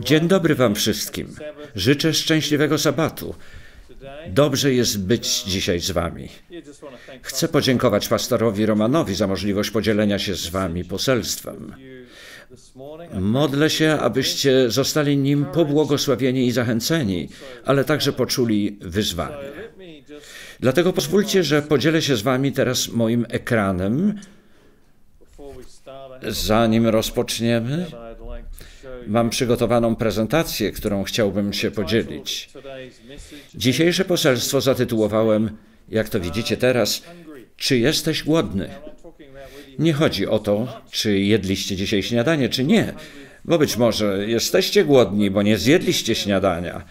Dzień dobry Wam wszystkim. Życzę szczęśliwego sabatu. Dobrze jest być dzisiaj z Wami. Chcę podziękować pastorowi Romanowi za możliwość podzielenia się z Wami poselstwem. Modlę się, abyście zostali nim pobłogosławieni i zachęceni, ale także poczuli wyzwanie. Dlatego pozwólcie, że podzielę się z Wami teraz moim ekranem. Zanim rozpoczniemy, mam przygotowaną prezentację, którą chciałbym się podzielić. Dzisiejsze poselstwo zatytułowałem, jak to widzicie teraz, Czy jesteś głodny? Nie chodzi o to, czy jedliście dzisiaj śniadanie, czy nie, bo być może jesteście głodni, bo nie zjedliście śniadania.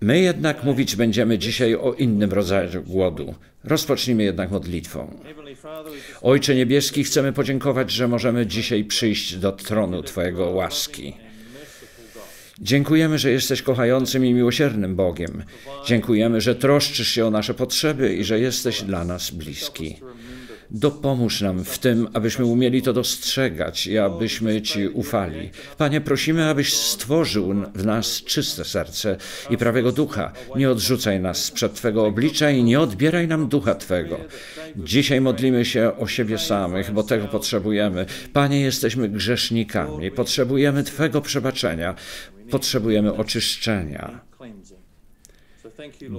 My jednak mówić będziemy dzisiaj o innym rodzaju głodu. Rozpocznijmy jednak modlitwą. Ojcze Niebieski, chcemy podziękować, że możemy dzisiaj przyjść do tronu Twojego łaski. Dziękujemy, że jesteś kochającym i miłosiernym Bogiem. Dziękujemy, że troszczysz się o nasze potrzeby i że jesteś dla nas bliski. Dopomóż nam w tym, abyśmy umieli to dostrzegać i abyśmy Ci ufali. Panie, prosimy, abyś stworzył w nas czyste serce i prawego ducha. Nie odrzucaj nas sprzed Twego oblicza i nie odbieraj nam ducha Twego. Dzisiaj modlimy się o siebie samych, bo tego potrzebujemy. Panie, jesteśmy grzesznikami, potrzebujemy Twego przebaczenia, potrzebujemy oczyszczenia.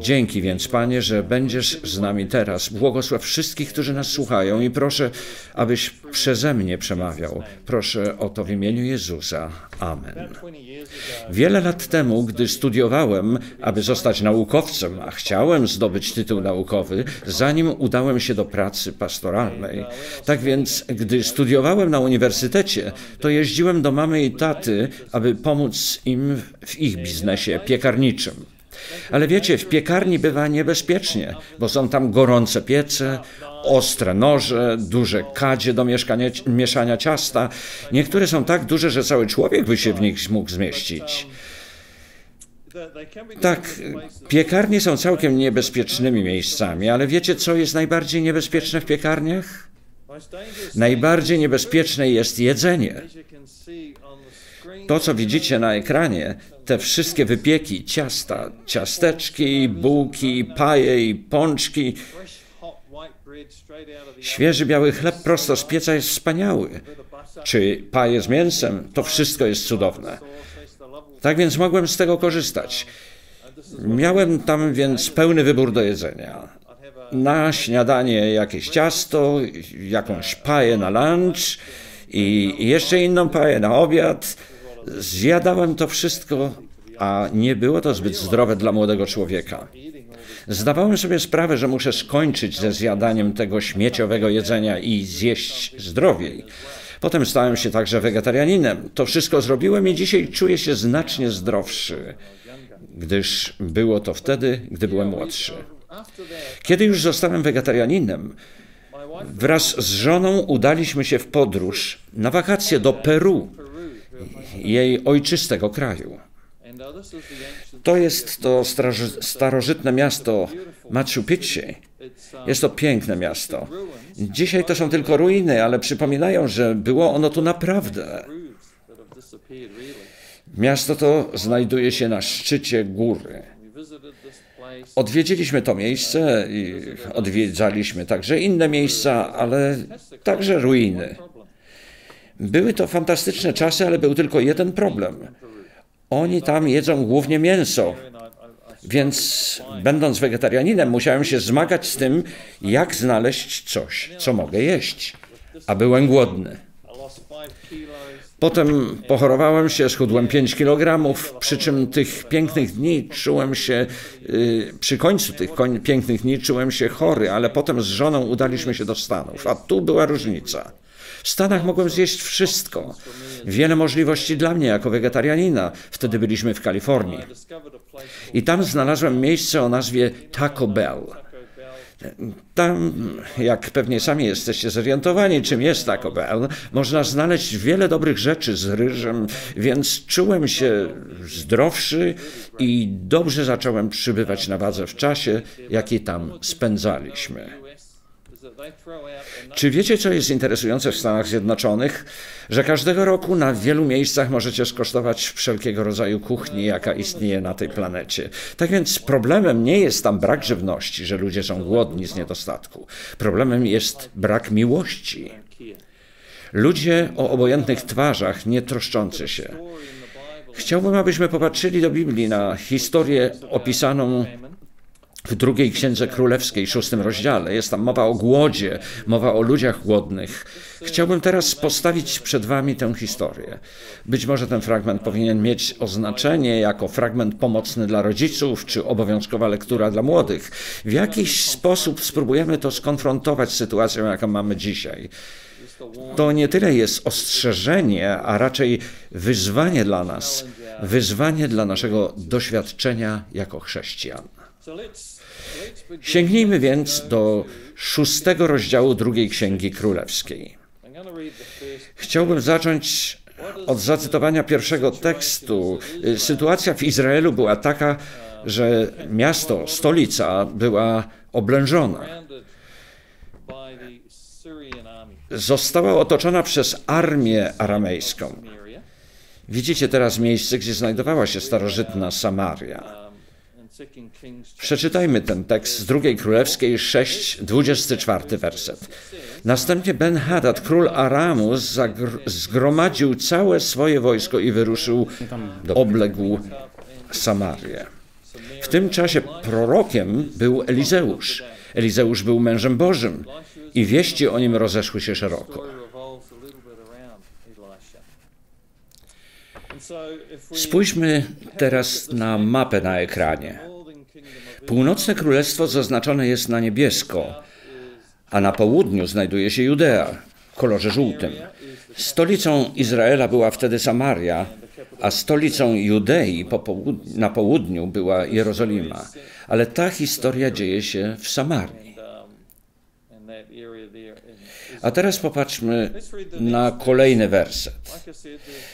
Dzięki więc, Panie, że będziesz z nami teraz. Błogosław wszystkich, którzy nas słuchają i proszę, abyś przeze mnie przemawiał. Proszę o to w imieniu Jezusa. Amen. Wiele lat temu, gdy studiowałem, aby zostać naukowcem, a chciałem zdobyć tytuł naukowy, zanim udałem się do pracy pastoralnej. Tak więc, gdy studiowałem na uniwersytecie, to jeździłem do mamy i taty, aby pomóc im w ich biznesie piekarniczym. Ale wiecie, w piekarni bywa niebezpiecznie, bo są tam gorące piece, ostre noże, duże kadzie do mieszania ciasta. Niektóre są tak duże, że cały człowiek by się w nich mógł zmieścić. Tak, piekarnie są całkiem niebezpiecznymi miejscami, ale wiecie, co jest najbardziej niebezpieczne w piekarniach? Najbardziej niebezpieczne jest jedzenie. To, co widzicie na ekranie, te wszystkie wypieki, ciasta, ciasteczki, bułki, paje i pączki, świeży biały chleb prosto z pieca jest wspaniały. Czy paje z mięsem, to wszystko jest cudowne. Tak więc mogłem z tego korzystać. Miałem tam więc pełny wybór do jedzenia. Na śniadanie jakieś ciasto, jakąś paję na lunch i jeszcze inną paję na obiad Zjadałem to wszystko, a nie było to zbyt zdrowe dla młodego człowieka. Zdawałem sobie sprawę, że muszę skończyć ze zjadaniem tego śmieciowego jedzenia i zjeść zdrowiej. Potem stałem się także wegetarianinem. To wszystko zrobiłem i dzisiaj czuję się znacznie zdrowszy, gdyż było to wtedy, gdy byłem młodszy. Kiedy już zostałem wegetarianinem, wraz z żoną udaliśmy się w podróż na wakacje do Peru jej ojczystego kraju. To jest to starożytne miasto Machu Picchu. Jest to piękne miasto. Dzisiaj to są tylko ruiny, ale przypominają, że było ono tu naprawdę. Miasto to znajduje się na szczycie góry. Odwiedziliśmy to miejsce i odwiedzaliśmy także inne miejsca, ale także ruiny. Były to fantastyczne czasy, ale był tylko jeden problem. Oni tam jedzą głównie mięso. Więc, będąc wegetarianinem, musiałem się zmagać z tym, jak znaleźć coś, co mogę jeść, a byłem głodny. Potem pochorowałem się, schudłem 5 kg, przy czym tych pięknych dni czułem się, yy, przy końcu tych pięknych dni czułem się chory, ale potem z żoną udaliśmy się do Stanów, a tu była różnica. W Stanach mogłem zjeść wszystko. Wiele możliwości dla mnie jako wegetarianina. Wtedy byliśmy w Kalifornii. I tam znalazłem miejsce o nazwie Taco Bell. Tam, jak pewnie sami jesteście zorientowani, czym jest Taco Bell, można znaleźć wiele dobrych rzeczy z ryżem, więc czułem się zdrowszy i dobrze zacząłem przybywać na wadze w czasie, jaki tam spędzaliśmy. Czy wiecie, co jest interesujące w Stanach Zjednoczonych? Że każdego roku na wielu miejscach możecie skosztować wszelkiego rodzaju kuchni, jaka istnieje na tej planecie. Tak więc problemem nie jest tam brak żywności, że ludzie są głodni z niedostatku. Problemem jest brak miłości. Ludzie o obojętnych twarzach, nie troszczący się. Chciałbym, abyśmy popatrzyli do Biblii na historię opisaną w drugiej księdze królewskiej, szóstym rozdziale. Jest tam mowa o głodzie, mowa o ludziach głodnych. Chciałbym teraz postawić przed Wami tę historię. Być może ten fragment powinien mieć oznaczenie jako fragment pomocny dla rodziców, czy obowiązkowa lektura dla młodych. W jakiś sposób spróbujemy to skonfrontować z sytuacją, jaką mamy dzisiaj to nie tyle jest ostrzeżenie, a raczej wyzwanie dla nas, wyzwanie dla naszego doświadczenia jako chrześcijan. Sięgnijmy więc do szóstego rozdziału drugiej Księgi Królewskiej. Chciałbym zacząć od zacytowania pierwszego tekstu. Sytuacja w Izraelu była taka, że miasto, stolica była oblężona została otoczona przez armię aramejską. Widzicie teraz miejsce, gdzie znajdowała się starożytna Samaria. Przeczytajmy ten tekst z drugiej królewskiej 6, 24 werset. Następnie Ben-Hadad, król Aramu, zgromadził całe swoje wojsko i wyruszył, obległ Samarię. W tym czasie prorokiem był Elizeusz. Elizeusz był mężem Bożym i wieści o nim rozeszły się szeroko. Spójrzmy teraz na mapę na ekranie. Północne królestwo zaznaczone jest na niebiesko, a na południu znajduje się Judea w kolorze żółtym. Stolicą Izraela była wtedy Samaria, a stolicą Judei po połud na południu była Jerozolima. Ale ta historia dzieje się w Samarii. A teraz popatrzmy na kolejny werset.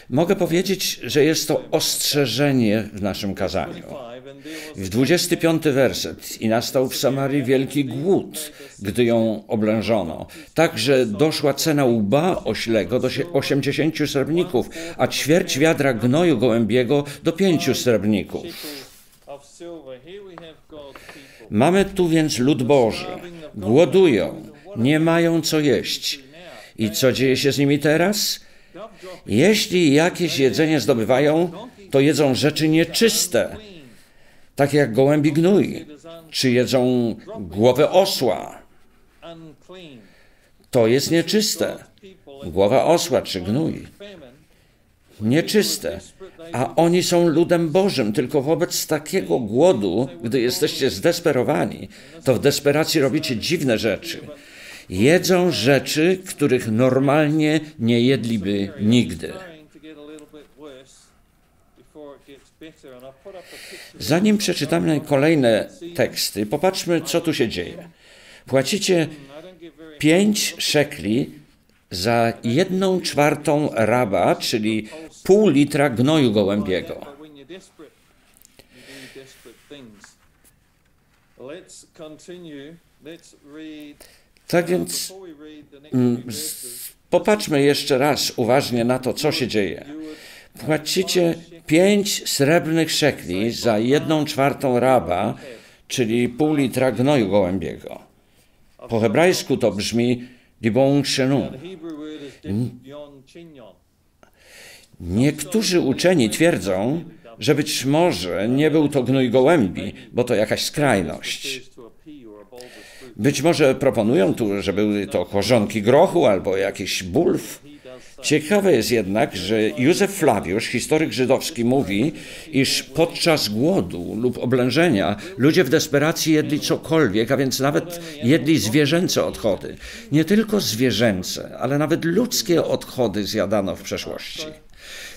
Mogę powiedzieć, że jest to ostrzeżenie w naszym kazaniu. W 25 werset i nastał w Samarii wielki głód, gdy ją oblężono. Także doszła cena łba oślego do 80 srebrników, a ćwierć wiadra gnoju gołębiego do 5 srebrników. Mamy tu więc lud Boży. Głodują, nie mają co jeść. I co dzieje się z nimi teraz? Jeśli jakieś jedzenie zdobywają, to jedzą rzeczy nieczyste, takie jak gołębi gnój, czy jedzą głowę osła. To jest nieczyste. Głowa osła czy gnój. Nieczyste. A oni są ludem Bożym, tylko wobec takiego głodu, gdy jesteście zdesperowani, to w desperacji robicie dziwne rzeczy. Jedzą rzeczy, których normalnie nie jedliby nigdy. Zanim przeczytamy kolejne teksty, popatrzmy, co tu się dzieje. Płacicie pięć szekli za jedną czwartą raba, czyli pół litra gnoju gołębiego. Tak więc mm, popatrzmy jeszcze raz uważnie na to, co się dzieje. Płacicie pięć srebrnych szekli za jedną czwartą raba, czyli pół litra gnoju gołębiego. Po hebrajsku to brzmi dibon shenu. Niektórzy uczeni twierdzą, że być może nie był to gnój gołębi, bo to jakaś skrajność. Być może proponują tu, że były to korzonki grochu albo jakiś bulw. Ciekawe jest jednak, że Józef Flawiusz, historyk żydowski, mówi, iż podczas głodu lub oblężenia ludzie w desperacji jedli cokolwiek, a więc nawet jedli zwierzęce odchody. Nie tylko zwierzęce, ale nawet ludzkie odchody zjadano w przeszłości.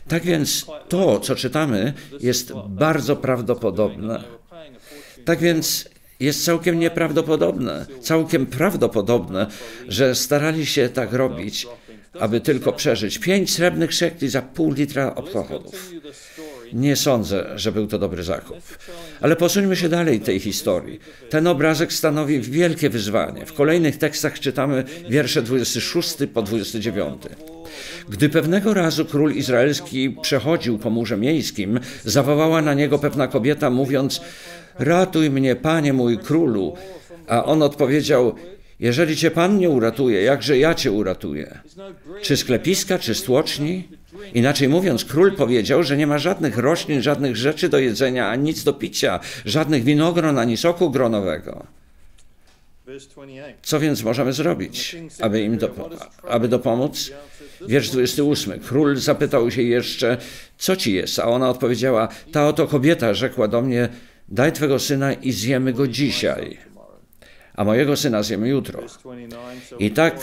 Tak więc to, co czytamy, jest bardzo prawdopodobne. Tak więc jest całkiem nieprawdopodobne, całkiem prawdopodobne, że starali się tak robić, aby tylko przeżyć. Pięć srebrnych szekli za pół litra obchodów. Nie sądzę, że był to dobry zakup. Ale posuńmy się dalej tej historii. Ten obrazek stanowi wielkie wyzwanie. W kolejnych tekstach czytamy wiersze 26 po 29. Gdy pewnego razu król izraelski przechodził po murze miejskim, zawołała na niego pewna kobieta, mówiąc: Ratuj mnie, panie mój królu. A on odpowiedział: Jeżeli cię pan nie uratuje, jakże ja cię uratuję? Czy sklepiska, czy stłoczni? Inaczej mówiąc, król powiedział, że nie ma żadnych roślin, żadnych rzeczy do jedzenia, ani nic do picia, żadnych winogron, ani soku gronowego. Co więc możemy zrobić, aby im do, aby dopomóc? Wiersz 28. Król zapytał się jeszcze, co ci jest? A ona odpowiedziała, ta oto kobieta rzekła do mnie, daj twego syna i zjemy go dzisiaj, a mojego syna zjemy jutro. I tak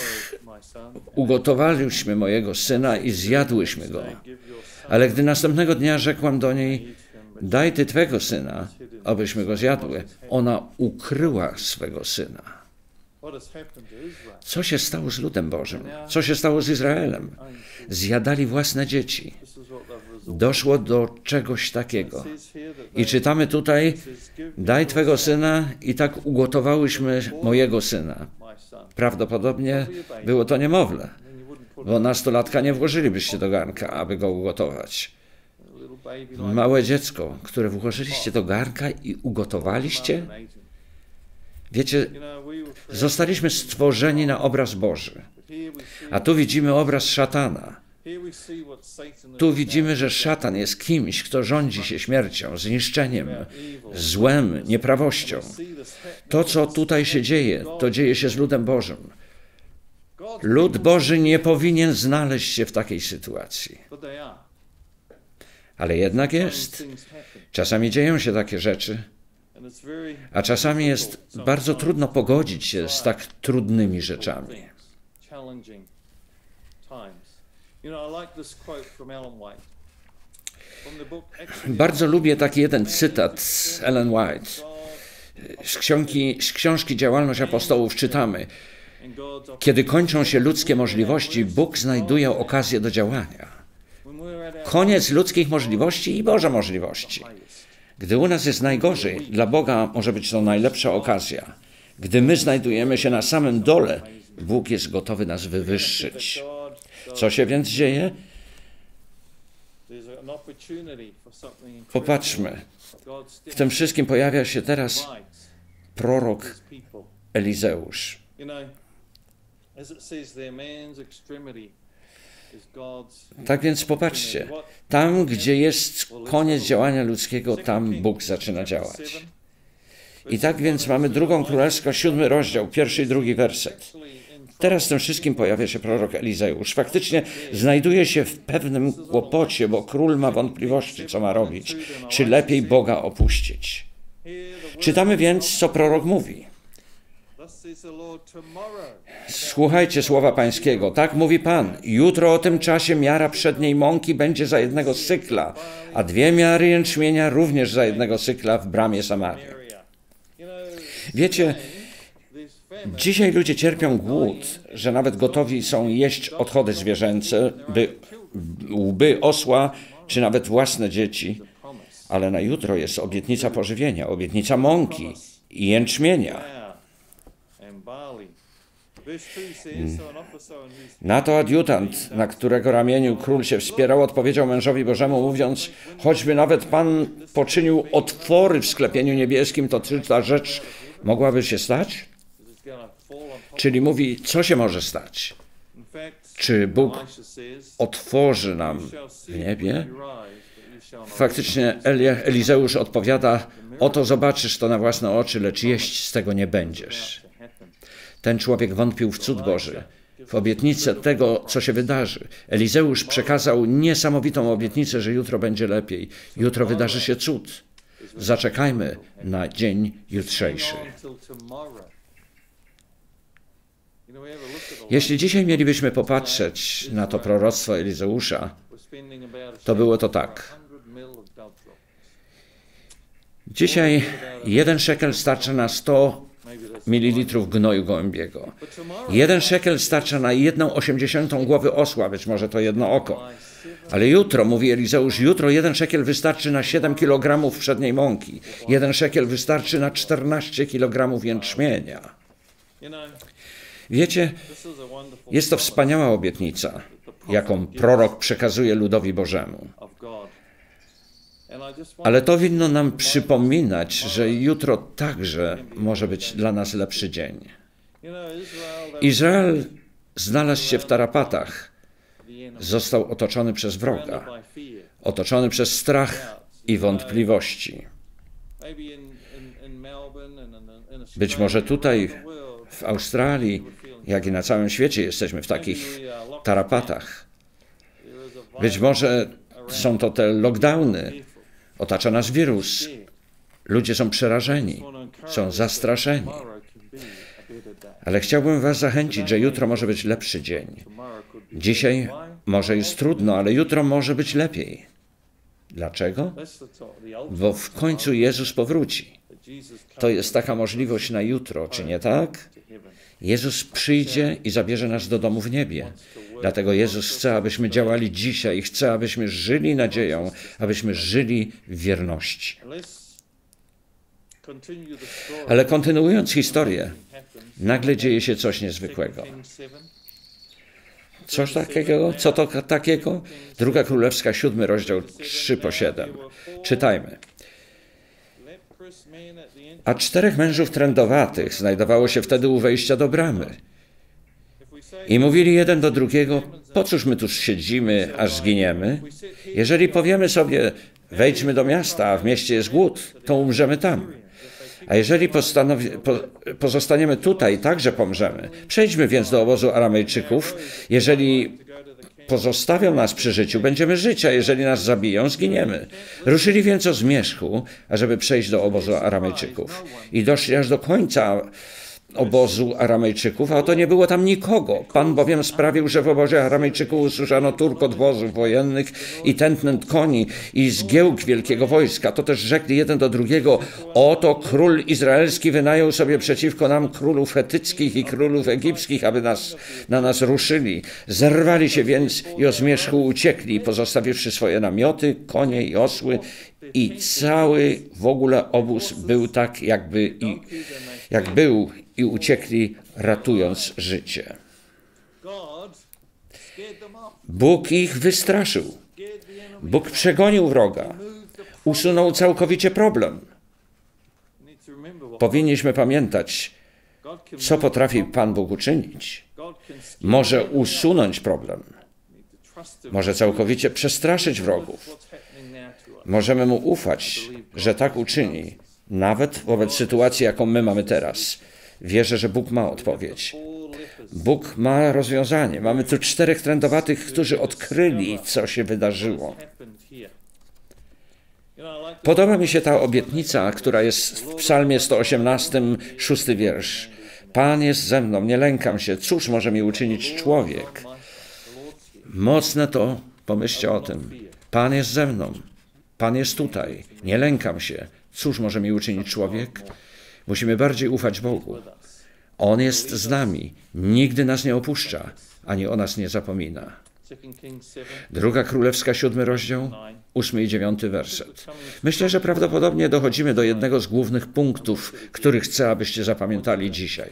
ugotowaliśmy mojego syna i zjadłyśmy go. Ale gdy następnego dnia rzekłam do niej, daj ty twego syna, abyśmy go zjadły, ona ukryła swego syna. Co się stało z ludem Bożym? Co się stało z Izraelem? Zjadali własne dzieci. Doszło do czegoś takiego. I czytamy tutaj: Daj twego syna, i tak ugotowałyśmy mojego syna. Prawdopodobnie było to niemowlę, bo nastolatka nie włożylibyście do garnka, aby go ugotować. Małe dziecko, które włożyliście do garnka i ugotowaliście? Wiecie, zostaliśmy stworzeni na obraz Boży. A tu widzimy obraz szatana. Tu widzimy, że szatan jest kimś, kto rządzi się śmiercią, zniszczeniem, złem, nieprawością. To, co tutaj się dzieje, to dzieje się z ludem Bożym. Lud Boży nie powinien znaleźć się w takiej sytuacji. Ale jednak jest. Czasami dzieją się takie rzeczy, a czasami jest bardzo trudno pogodzić się z tak trudnymi rzeczami. Bardzo lubię taki jeden cytat z Ellen White. Z książki, z książki Działalność Apostołów czytamy: Kiedy kończą się ludzkie możliwości, Bóg znajduje okazję do działania. Koniec ludzkich możliwości i Boże możliwości. Gdy u nas jest najgorzej, dla Boga może być to najlepsza okazja. Gdy my znajdujemy się na samym dole, Bóg jest gotowy nas wywyższyć. Co się więc dzieje? Popatrzmy. W tym wszystkim pojawia się teraz prorok Elizeusz. Tak więc popatrzcie, tam gdzie jest koniec działania ludzkiego, tam Bóg zaczyna działać. I tak więc mamy drugą królewską, siódmy rozdział, pierwszy i drugi werset. Teraz tym wszystkim pojawia się prorok Elizeusz. Faktycznie znajduje się w pewnym kłopocie, bo król ma wątpliwości, co ma robić. Czy lepiej Boga opuścić? Czytamy więc, co prorok mówi. Słuchajcie słowa pańskiego. Tak mówi Pan. Jutro o tym czasie miara przedniej mąki będzie za jednego cykla, a dwie miary jęczmienia również za jednego cykla w bramie Samarii. Wiecie, dzisiaj ludzie cierpią głód, że nawet gotowi są jeść odchody zwierzęce, by łby osła, czy nawet własne dzieci. Ale na jutro jest obietnica pożywienia, obietnica mąki i jęczmienia. Na to adiutant, na którego ramieniu król się wspierał, odpowiedział mężowi Bożemu, mówiąc: Choćby nawet Pan poczynił otwory w sklepieniu niebieskim, to czy ta rzecz mogłaby się stać? Czyli mówi, co się może stać? Czy Bóg otworzy nam w niebie? Faktycznie Elizeusz odpowiada: Oto zobaczysz to na własne oczy, lecz jeść z tego nie będziesz. Ten człowiek wątpił w cud Boży, w obietnicę tego, co się wydarzy. Elizeusz przekazał niesamowitą obietnicę, że jutro będzie lepiej. Jutro wydarzy się cud. Zaczekajmy na dzień jutrzejszy. Jeśli dzisiaj mielibyśmy popatrzeć na to proroctwo Elizeusza, to było to tak. Dzisiaj jeden szekel starcza na 100 ml gnoju gołębiego. Jeden szekel starcza na jedną osiemdziesiątą głowy osła, być może to jedno oko. Ale jutro, mówi Elizeusz, jutro jeden szekiel wystarczy na 7 kg przedniej mąki. Jeden szekiel wystarczy na 14 kg jęczmienia. Wiecie, jest to wspaniała obietnica, jaką prorok przekazuje ludowi Bożemu. Ale to winno nam przypominać, że jutro także może być dla nas lepszy dzień. Izrael znalazł się w tarapatach. Został otoczony przez wroga, otoczony przez strach i wątpliwości. Być może tutaj, w Australii, jak i na całym świecie, jesteśmy w takich tarapatach. Być może są to te lockdowny, otacza nas wirus. Ludzie są przerażeni, są zastraszeni. Ale chciałbym Was zachęcić, że jutro może być lepszy dzień. Dzisiaj może jest trudno, ale jutro może być lepiej. Dlaczego? Bo w końcu Jezus powróci. To jest taka możliwość na jutro, czy nie tak? Jezus przyjdzie i zabierze nas do domu w niebie. Dlatego Jezus chce, abyśmy działali dzisiaj, chce, abyśmy żyli nadzieją, abyśmy żyli w wierności. Ale kontynuując historię, nagle dzieje się coś niezwykłego. Coś takiego? Co to takiego? Druga Królewska, siódmy rozdział, 3 po 7. Czytajmy. A czterech mężów trędowatych znajdowało się wtedy u wejścia do bramy. I mówili jeden do drugiego, po cóż my tu siedzimy, aż zginiemy? Jeżeli powiemy sobie, wejdźmy do miasta, a w mieście jest głód, to umrzemy tam. A jeżeli po, pozostaniemy tutaj, także pomrzemy. Przejdźmy więc do obozu Aramejczyków. Jeżeli pozostawią nas przy życiu, będziemy żyć, a jeżeli nas zabiją, zginiemy. Ruszyli więc o zmierzchu, ażeby przejść do obozu Aramejczyków. I doszli aż do końca obozu Aramejczyków, a oto nie było tam nikogo. Pan bowiem sprawił, że w obozie Aramejczyków usłyszano turkot wozów wojennych i tętnęt koni i zgiełk wielkiego wojska. To też rzekli jeden do drugiego, oto król izraelski wynajął sobie przeciwko nam królów hetyckich i królów egipskich, aby nas, na nas ruszyli. Zerwali się więc i o zmierzchu uciekli, pozostawiwszy swoje namioty, konie i osły i cały w ogóle obóz był tak, jakby i, jak był i uciekli, ratując życie. Bóg ich wystraszył. Bóg przegonił wroga. Usunął całkowicie problem. Powinniśmy pamiętać, co potrafi Pan Bóg uczynić. Może usunąć problem. Może całkowicie przestraszyć wrogów. Możemy mu ufać, że tak uczyni, nawet wobec sytuacji, jaką my mamy teraz. Wierzę, że Bóg ma odpowiedź. Bóg ma rozwiązanie. Mamy tu czterech trendowatych, którzy odkryli, co się wydarzyło. Podoba mi się ta obietnica, która jest w Psalmie 118, szósty wiersz. Pan jest ze mną, nie lękam się. Cóż może mi uczynić człowiek? Mocne to, pomyślcie o tym. Pan jest ze mną. Pan jest tutaj. Nie lękam się. Cóż może mi uczynić człowiek? Musimy bardziej ufać Bogu. On jest z nami, nigdy nas nie opuszcza, ani o nas nie zapomina. Druga Królewska, siódmy rozdział, ósmy i dziewiąty werset. Myślę, że prawdopodobnie dochodzimy do jednego z głównych punktów, który chcę, abyście zapamiętali dzisiaj.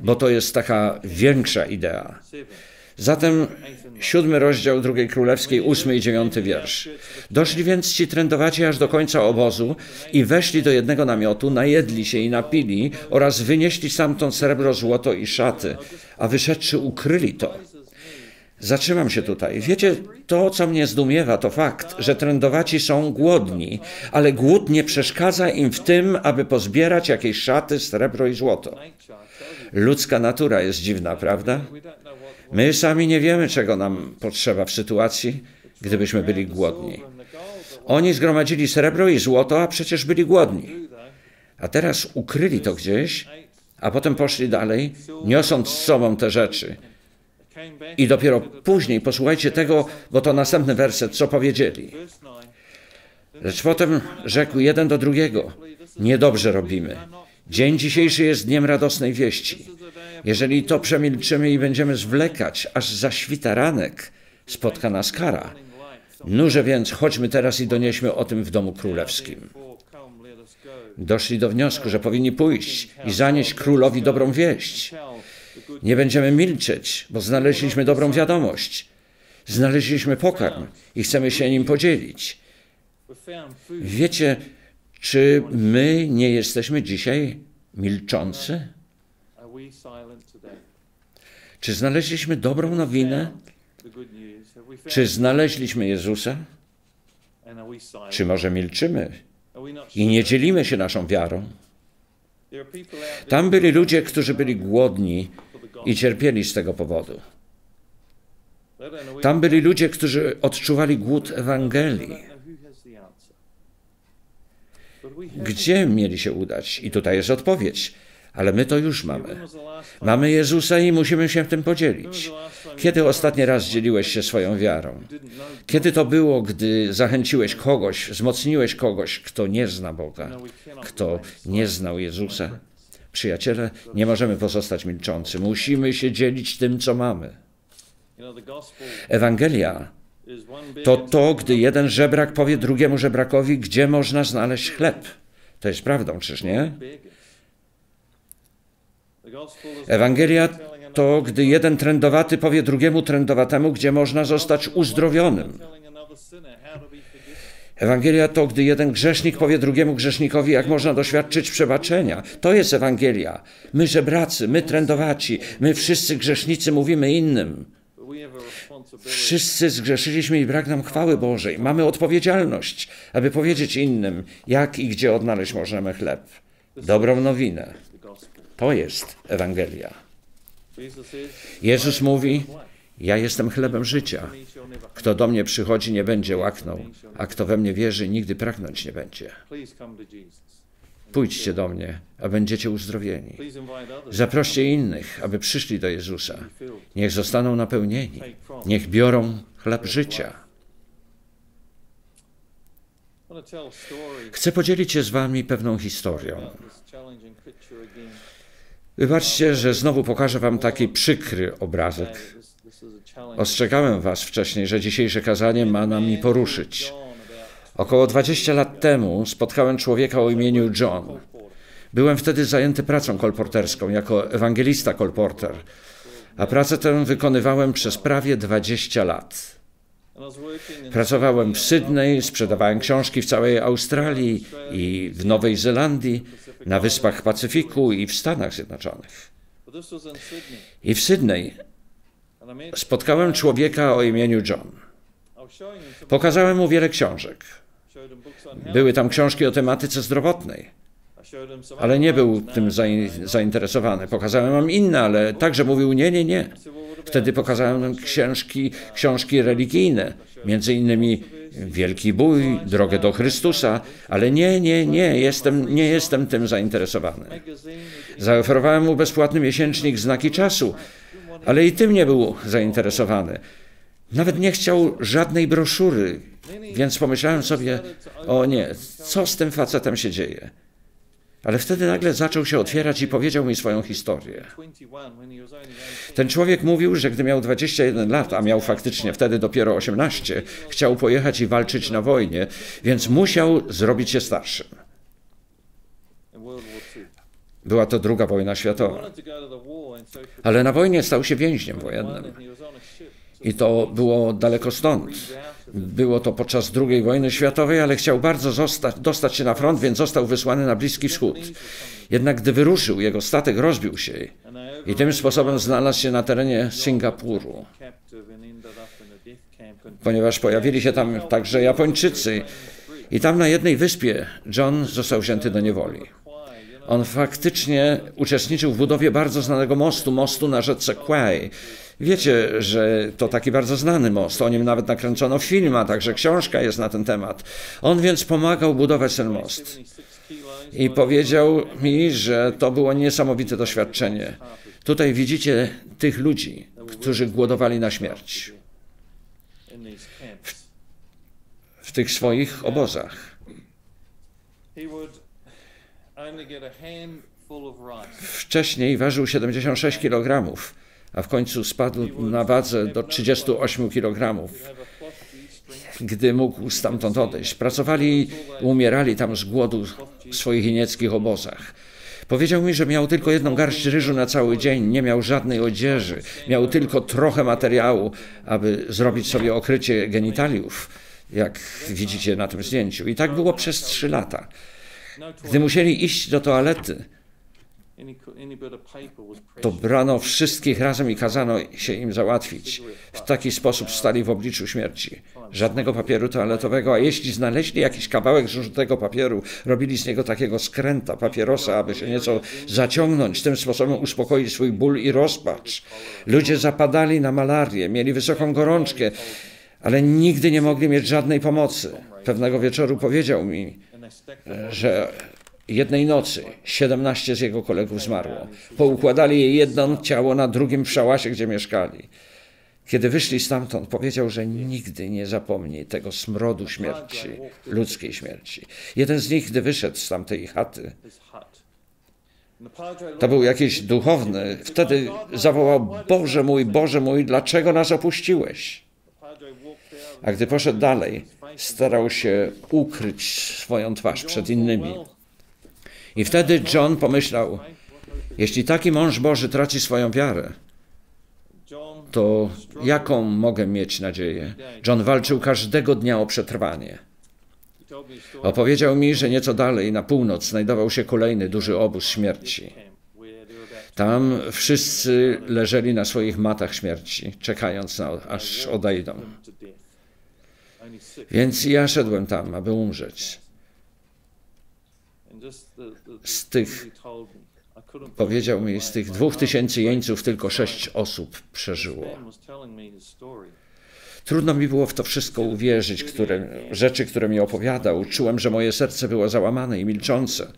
Bo to jest taka większa idea. Zatem siódmy rozdział drugiej królewskiej, ósmy i dziewiąty wiersz. Doszli więc ci trędowaci aż do końca obozu i weszli do jednego namiotu, najedli się i napili oraz wynieśli stamtąd srebro, złoto i szaty, a wyszedłszy ukryli to. Zatrzymam się tutaj. Wiecie, to co mnie zdumiewa, to fakt, że trędowaci są głodni, ale głód nie przeszkadza im w tym, aby pozbierać jakieś szaty, srebro i złoto. Ludzka natura jest dziwna, prawda? My sami nie wiemy, czego nam potrzeba w sytuacji, gdybyśmy byli głodni. Oni zgromadzili srebro i złoto, a przecież byli głodni. A teraz ukryli to gdzieś, a potem poszli dalej, niosąc z sobą te rzeczy. I dopiero później, posłuchajcie tego, bo to następny werset, co powiedzieli. Lecz potem rzekł jeden do drugiego: Niedobrze robimy. Dzień dzisiejszy jest dniem radosnej wieści. Jeżeli to przemilczymy i będziemy zwlekać, aż zaświta ranek, spotka nas kara. Nurze więc, chodźmy teraz i donieśmy o tym w domu królewskim. Doszli do wniosku, że powinni pójść i zanieść królowi dobrą wieść. Nie będziemy milczeć, bo znaleźliśmy dobrą wiadomość. Znaleźliśmy pokarm i chcemy się nim podzielić. Wiecie, czy my nie jesteśmy dzisiaj milczący? Czy znaleźliśmy dobrą nowinę? Czy znaleźliśmy Jezusa? Czy może milczymy i nie dzielimy się naszą wiarą? Tam byli ludzie, którzy byli głodni i cierpieli z tego powodu. Tam byli ludzie, którzy odczuwali głód Ewangelii. Gdzie mieli się udać? I tutaj jest odpowiedź. Ale my to już mamy. Mamy Jezusa i musimy się tym podzielić. Kiedy ostatni raz dzieliłeś się swoją wiarą? Kiedy to było, gdy zachęciłeś kogoś, wzmocniłeś kogoś, kto nie zna Boga, kto nie znał Jezusa? Przyjaciele, nie możemy pozostać milczący. Musimy się dzielić tym, co mamy. Ewangelia to to, gdy jeden żebrak powie drugiemu żebrakowi, gdzie można znaleźć chleb. To jest prawdą, czyż nie? Ewangelia to, gdy jeden trędowaty powie drugiemu trędowatemu, gdzie można zostać uzdrowionym. Ewangelia to, gdy jeden grzesznik powie drugiemu grzesznikowi, jak można doświadczyć przebaczenia. To jest Ewangelia. My żebracy, my trędowaci, my wszyscy grzesznicy mówimy innym. Wszyscy zgrzeszyliśmy i brak nam chwały Bożej. Mamy odpowiedzialność, aby powiedzieć innym, jak i gdzie odnaleźć możemy chleb. Dobrą nowinę. To jest Ewangelia. Jezus mówi: Ja jestem chlebem życia. Kto do mnie przychodzi, nie będzie łaknął, a kto we mnie wierzy, nigdy pragnąć nie będzie. Pójdźcie do mnie, a będziecie uzdrowieni. Zaproście innych, aby przyszli do Jezusa. Niech zostaną napełnieni. Niech biorą chleb życia. Chcę podzielić się z Wami pewną historią. Wybaczcie, że znowu pokażę Wam taki przykry obrazek. Ostrzegałem Was wcześniej, że dzisiejsze kazanie ma nami poruszyć. Około 20 lat temu spotkałem człowieka o imieniu John. Byłem wtedy zajęty pracą kolporterską jako ewangelista kolporter, a pracę tę wykonywałem przez prawie 20 lat. Pracowałem w Sydney, sprzedawałem książki w całej Australii i w Nowej Zelandii, na Wyspach Pacyfiku i w Stanach Zjednoczonych. I w Sydney spotkałem człowieka o imieniu John. Pokazałem mu wiele książek. Były tam książki o tematyce zdrowotnej, ale nie był tym zainteresowany. Pokazałem mu inne, ale także mówił nie, nie, nie. Wtedy pokazałem książki, książki religijne, między innymi Wielki Bój, Drogę do Chrystusa, ale nie, nie, nie, jestem, nie jestem tym zainteresowany. Zaoferowałem mu bezpłatny miesięcznik Znaki Czasu, ale i tym nie był zainteresowany. Nawet nie chciał żadnej broszury, więc pomyślałem sobie, o nie, co z tym facetem się dzieje? Ale wtedy nagle zaczął się otwierać i powiedział mi swoją historię. Ten człowiek mówił, że gdy miał 21 lat, a miał faktycznie wtedy dopiero 18, chciał pojechać i walczyć na wojnie, więc musiał zrobić się starszym. Była to druga wojna światowa. Ale na wojnie stał się więźniem wojennym. I to było daleko stąd. Było to podczas II wojny światowej, ale chciał bardzo zostać, dostać się na front, więc został wysłany na Bliski Wschód. Jednak gdy wyruszył, jego statek rozbił się i tym sposobem znalazł się na terenie Singapuru. Ponieważ pojawili się tam także Japończycy i tam na jednej wyspie John został wzięty do niewoli. On faktycznie uczestniczył w budowie bardzo znanego mostu, mostu na rzece Kwai. Wiecie, że to taki bardzo znany most, o nim nawet nakręcono film, a także książka jest na ten temat. On więc pomagał budować ten most. I powiedział mi, że to było niesamowite doświadczenie. Tutaj widzicie tych ludzi, którzy głodowali na śmierć. W, w tych swoich obozach. Wcześniej ważył 76 kg, a w końcu spadł na wadze do 38 kg, gdy mógł stamtąd odejść. Pracowali i umierali tam z głodu w swoich inieckich obozach. Powiedział mi, że miał tylko jedną garść ryżu na cały dzień, nie miał żadnej odzieży, miał tylko trochę materiału, aby zrobić sobie okrycie genitaliów, jak widzicie na tym zdjęciu. I tak było przez trzy lata. Gdy musieli iść do toalety, to brano wszystkich razem i kazano się im załatwić. W taki sposób stali w obliczu śmierci. Żadnego papieru toaletowego, a jeśli znaleźli jakiś kawałek żółtego papieru, robili z niego takiego skręta, papierosa, aby się nieco zaciągnąć, tym sposobem uspokoić swój ból i rozpacz. Ludzie zapadali na malarię, mieli wysoką gorączkę, ale nigdy nie mogli mieć żadnej pomocy. Pewnego wieczoru powiedział mi, że jednej nocy 17 z jego kolegów zmarło. Poukładali je jedno ciało na drugim w szałasie, gdzie mieszkali. Kiedy wyszli stamtąd, powiedział, że nigdy nie zapomni tego smrodu śmierci, ludzkiej śmierci. Jeden z nich, gdy wyszedł z tamtej chaty, to był jakiś duchowny, wtedy zawołał: Boże mój, Boże mój, dlaczego nas opuściłeś? A gdy poszedł dalej, starał się ukryć swoją twarz przed innymi. I wtedy John pomyślał, jeśli taki mąż Boży traci swoją wiarę, to jaką mogę mieć nadzieję? John walczył każdego dnia o przetrwanie. Opowiedział mi, że nieco dalej, na północ, znajdował się kolejny duży obóz śmierci. Tam wszyscy leżeli na swoich matach śmierci, czekając na, aż odejdą. Więc ja szedłem tam, aby umrzeć z tych, powiedział mi, z tych dwóch tysięcy jeńców tylko sześć osób przeżyło. Trudno mi było w to wszystko uwierzyć, które, rzeczy, które mi opowiadał. Czułem, że moje serce było załamane i milczące.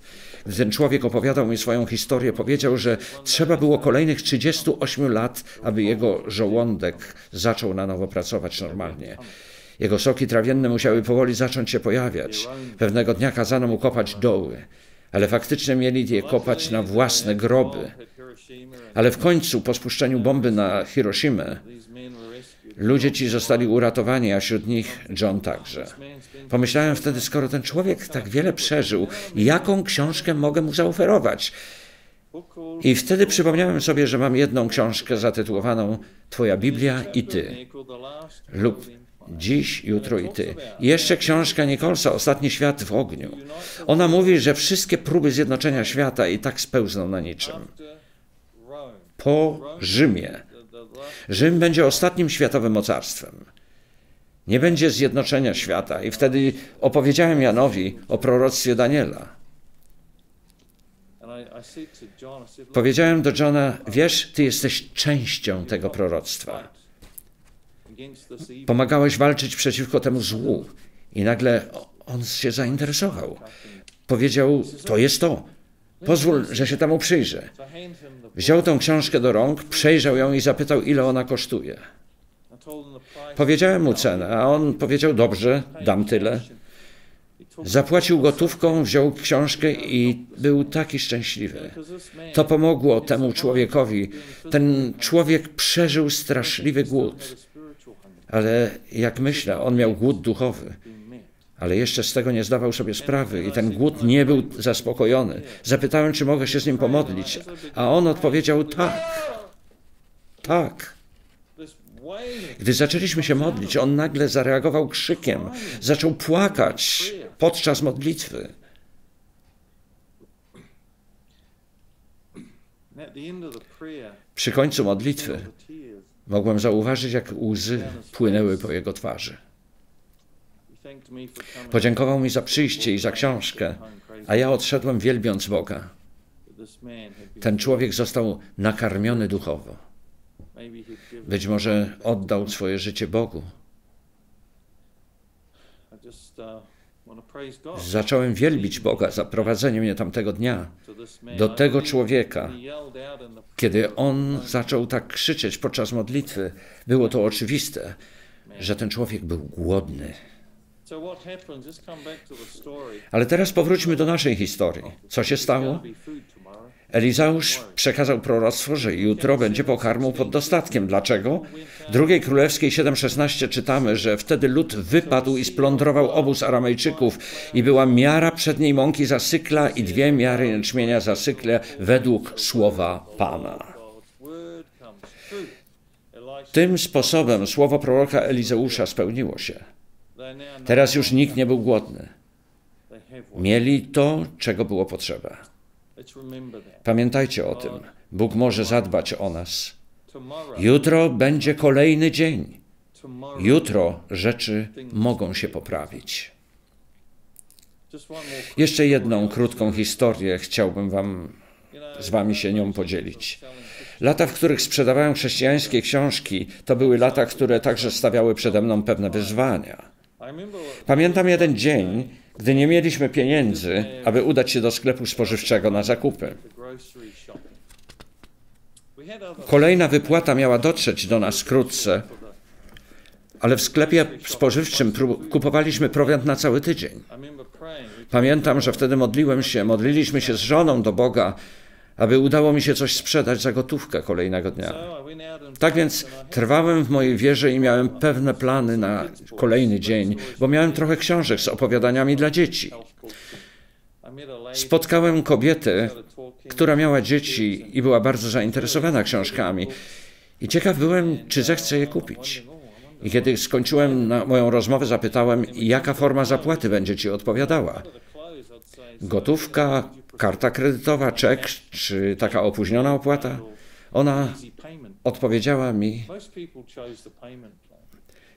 Gdy ten człowiek opowiadał mi swoją historię, powiedział, że trzeba było kolejnych 38 lat, aby jego żołądek zaczął na nowo pracować normalnie. Jego soki trawienne musiały powoli zacząć się pojawiać. Pewnego dnia kazano mu kopać doły, ale faktycznie mieli je kopać na własne groby. Ale w końcu, po spuszczeniu bomby na Hiroshimę, ludzie ci zostali uratowani, a wśród nich John także. Pomyślałem wtedy, skoro ten człowiek tak wiele przeżył, jaką książkę mogę mu zaoferować? I wtedy przypomniałem sobie, że mam jedną książkę zatytułowaną Twoja Biblia i Ty lub Dziś, jutro i ty. I jeszcze książka Nicholsa, Ostatni świat w ogniu. Ona mówi, że wszystkie próby zjednoczenia świata i tak spełzną na niczym. Po Rzymie. Rzym będzie ostatnim światowym mocarstwem. Nie będzie zjednoczenia świata. I wtedy opowiedziałem Janowi o proroctwie Daniela. Powiedziałem do Johna, wiesz, ty jesteś częścią tego proroctwa. Pomagałeś walczyć przeciwko temu złu. I nagle on się zainteresował. Powiedział: To jest to. Pozwól, że się temu przyjrzę. Wziął tę książkę do rąk, przejrzał ją i zapytał, ile ona kosztuje. Powiedziałem mu cenę, a on powiedział: Dobrze, dam tyle. Zapłacił gotówką, wziął książkę i był taki szczęśliwy. To pomogło temu człowiekowi. Ten człowiek przeżył straszliwy głód. Ale jak myślę, on miał głód duchowy, ale jeszcze z tego nie zdawał sobie sprawy i ten głód nie był zaspokojony. Zapytałem, czy mogę się z nim pomodlić, a on odpowiedział tak. Tak. Gdy zaczęliśmy się modlić, on nagle zareagował krzykiem, zaczął płakać podczas modlitwy. Przy końcu modlitwy Mogłem zauważyć, jak łzy płynęły po jego twarzy. Podziękował mi za przyjście i za książkę, a ja odszedłem wielbiąc Boga. Ten człowiek został nakarmiony duchowo. Być może oddał swoje życie Bogu. Zacząłem wielbić Boga za prowadzenie mnie tamtego dnia do tego człowieka. Kiedy on zaczął tak krzyczeć podczas modlitwy, było to oczywiste, że ten człowiek był głodny. Ale teraz powróćmy do naszej historii. Co się stało? Elizeusz przekazał proroctwo, że jutro będzie pokarmu pod dostatkiem. Dlaczego? W drugiej królewskiej 7:16 czytamy, że wtedy lud wypadł i splądrował obóz Aramejczyków i była miara przedniej mąki za sykla i dwie miary jęczmienia za sykle według słowa Pana. Tym sposobem słowo proroka Elizeusza spełniło się. Teraz już nikt nie był głodny. Mieli to, czego było potrzeba. Pamiętajcie o tym. Bóg może zadbać o nas. Jutro będzie kolejny dzień. Jutro rzeczy mogą się poprawić. Jeszcze jedną krótką historię chciałbym wam z wami się nią podzielić. Lata, w których sprzedawałem chrześcijańskie książki, to były lata, które także stawiały przede mną pewne wyzwania. Pamiętam jeden dzień, gdy nie mieliśmy pieniędzy, aby udać się do sklepu spożywczego na zakupy. Kolejna wypłata miała dotrzeć do nas wkrótce, ale w sklepie spożywczym kupowaliśmy prowiant na cały tydzień. Pamiętam, że wtedy modliłem się, modliliśmy się z żoną do Boga, aby udało mi się coś sprzedać za gotówkę kolejnego dnia. Tak więc trwałem w mojej wierze i miałem pewne plany na kolejny dzień, bo miałem trochę książek z opowiadaniami dla dzieci. Spotkałem kobietę, która miała dzieci i była bardzo zainteresowana książkami. I ciekaw byłem, czy zechce je kupić. I kiedy skończyłem moją rozmowę, zapytałem, jaka forma zapłaty będzie ci odpowiadała. Gotówka, karta kredytowa, czek czy taka opóźniona opłata? Ona odpowiedziała mi: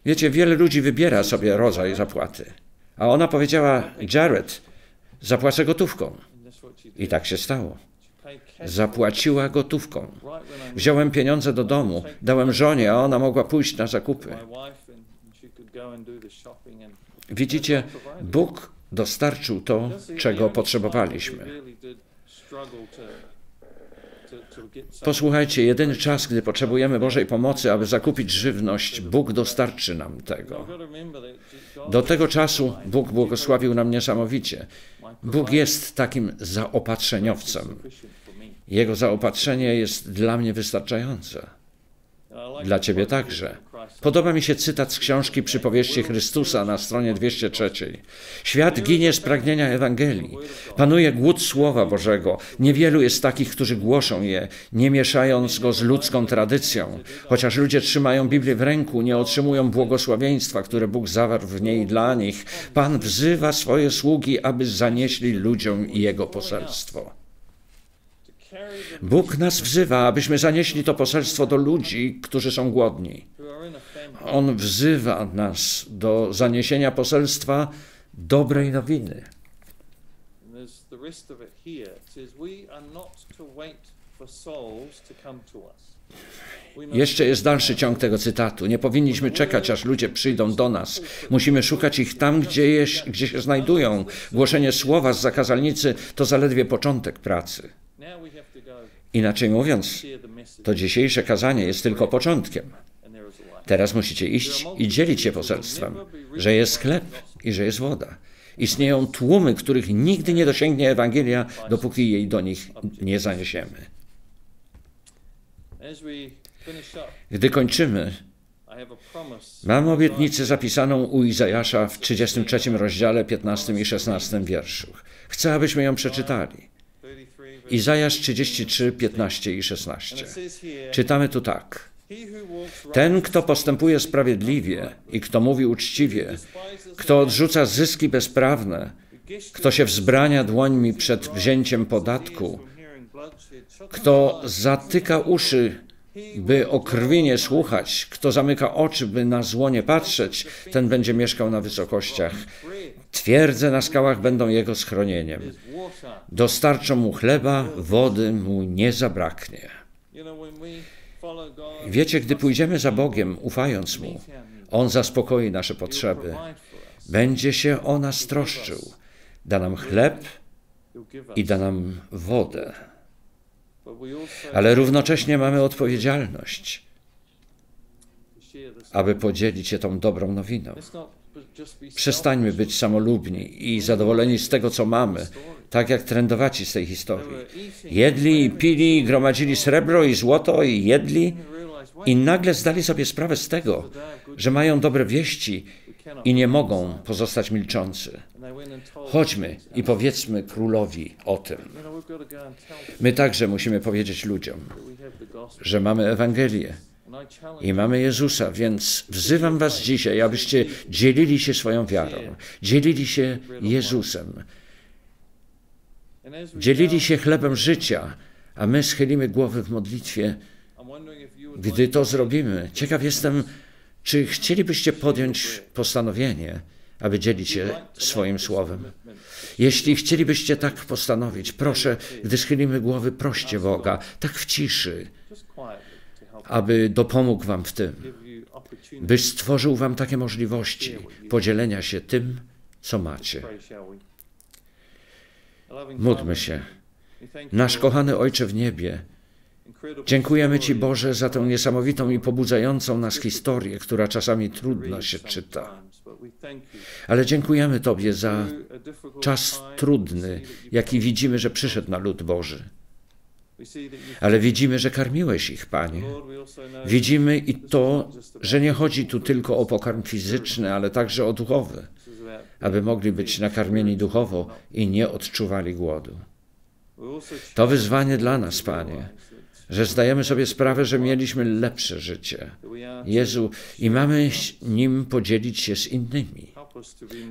Wiecie, wiele ludzi wybiera sobie rodzaj zapłaty. A ona powiedziała: Jared, zapłacę gotówką. I tak się stało. Zapłaciła gotówką. Wziąłem pieniądze do domu, dałem żonie, a ona mogła pójść na zakupy. Widzicie, Bóg dostarczył to, czego potrzebowaliśmy. Posłuchajcie, jedyny czas, gdy potrzebujemy Bożej pomocy, aby zakupić żywność, Bóg dostarczy nam tego. Do tego czasu Bóg błogosławił nam niesamowicie. Bóg jest takim zaopatrzeniowcem. Jego zaopatrzenie jest dla mnie wystarczające. Dla Ciebie także. Podoba mi się cytat z książki Przypowieści Chrystusa na stronie 203. Świat ginie z pragnienia Ewangelii. Panuje głód Słowa Bożego. Niewielu jest takich, którzy głoszą je, nie mieszając go z ludzką tradycją. Chociaż ludzie trzymają Biblię w ręku, nie otrzymują błogosławieństwa, które Bóg zawarł w niej dla nich. Pan wzywa swoje sługi, aby zanieśli ludziom Jego poselstwo. Bóg nas wzywa, abyśmy zanieśli to poselstwo do ludzi, którzy są głodni. On wzywa nas do zaniesienia poselstwa dobrej nowiny. Jeszcze jest dalszy ciąg tego cytatu. Nie powinniśmy czekać, aż ludzie przyjdą do nas. Musimy szukać ich tam, gdzie, je, gdzie się znajdują. Głoszenie słowa z zakazalnicy to zaledwie początek pracy. Inaczej mówiąc, to dzisiejsze kazanie jest tylko początkiem. Teraz musicie iść i dzielić się poselstwem, że jest chleb i że jest woda. Istnieją tłumy, których nigdy nie dosięgnie Ewangelia, dopóki jej do nich nie zaniesiemy. Gdy kończymy, mam obietnicę zapisaną u Izajasza w 33 rozdziale, 15 i 16 wierszu. Chcę, abyśmy ją przeczytali. Izajasz 33, 15 i 16. Czytamy tu tak. Ten, kto postępuje sprawiedliwie i kto mówi uczciwie, kto odrzuca zyski bezprawne, kto się wzbrania dłońmi przed wzięciem podatku, kto zatyka uszy, by o krwi nie słuchać, kto zamyka oczy, by na zło nie patrzeć, ten będzie mieszkał na wysokościach. Twierdze na skałach będą jego schronieniem. Dostarczą mu chleba, wody mu nie zabraknie. Wiecie, gdy pójdziemy za Bogiem, ufając Mu, On zaspokoi nasze potrzeby. Będzie się o nas troszczył. Da nam chleb i da nam wodę. Ale równocześnie mamy odpowiedzialność, aby podzielić się tą dobrą nowiną. Przestańmy być samolubni i zadowoleni z tego, co mamy, tak jak trendowaci z tej historii. Jedli pili, gromadzili srebro i złoto i jedli i nagle zdali sobie sprawę z tego, że mają dobre wieści i nie mogą pozostać milczący. Chodźmy i powiedzmy królowi o tym. My także musimy powiedzieć ludziom, że mamy Ewangelię i mamy Jezusa, więc wzywam Was dzisiaj, abyście dzielili się swoją wiarą, dzielili się Jezusem, dzielili się chlebem życia, a my schylimy głowy w modlitwie. Gdy to zrobimy, ciekaw jestem, czy chcielibyście podjąć postanowienie, aby dzielić się swoim słowem? Jeśli chcielibyście tak postanowić, proszę, gdy schylimy głowy, proście Boga, tak w ciszy, aby dopomógł Wam w tym, by stworzył Wam takie możliwości podzielenia się tym, co macie. Módlmy się. Nasz kochany Ojcze w niebie, dziękujemy Ci Boże za tę niesamowitą i pobudzającą nas historię, która czasami trudno się czyta. Ale dziękujemy Tobie za czas trudny, jaki widzimy, że przyszedł na lud Boży. Ale widzimy, że karmiłeś ich, Panie. Widzimy i to, że nie chodzi tu tylko o pokarm fizyczny, ale także o duchowy, aby mogli być nakarmieni duchowo i nie odczuwali głodu. To wyzwanie dla nas, Panie, że zdajemy sobie sprawę, że mieliśmy lepsze życie. Jezu, i mamy nim podzielić się z innymi.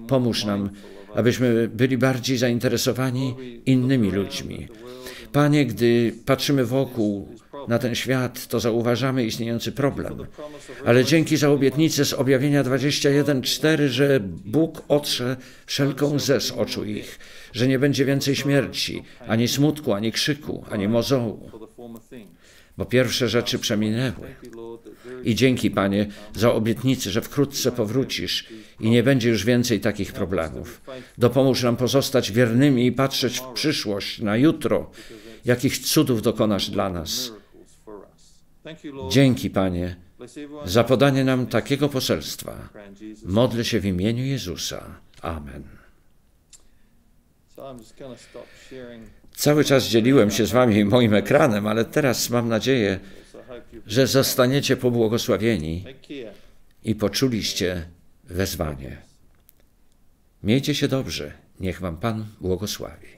Pomóż nam, abyśmy byli bardziej zainteresowani innymi ludźmi. Panie, gdy patrzymy wokół na ten świat, to zauważamy istniejący problem. Ale dzięki za obietnicę z objawienia 21:4, że Bóg otrze wszelką łzę z oczu ich, że nie będzie więcej śmierci, ani smutku, ani krzyku, ani mozołu. Bo pierwsze rzeczy przeminęły. I dzięki, Panie, za obietnicę, że wkrótce powrócisz i nie będzie już więcej takich problemów. Dopomóż nam pozostać wiernymi i patrzeć w przyszłość, na jutro, jakich cudów dokonasz dla nas. Dzięki, Panie, za podanie nam takiego poselstwa. Modlę się w imieniu Jezusa. Amen. Cały czas dzieliłem się z Wami moim ekranem, ale teraz mam nadzieję, że zostaniecie pobłogosławieni i poczuliście wezwanie. Miejcie się dobrze. Niech Wam Pan błogosławi.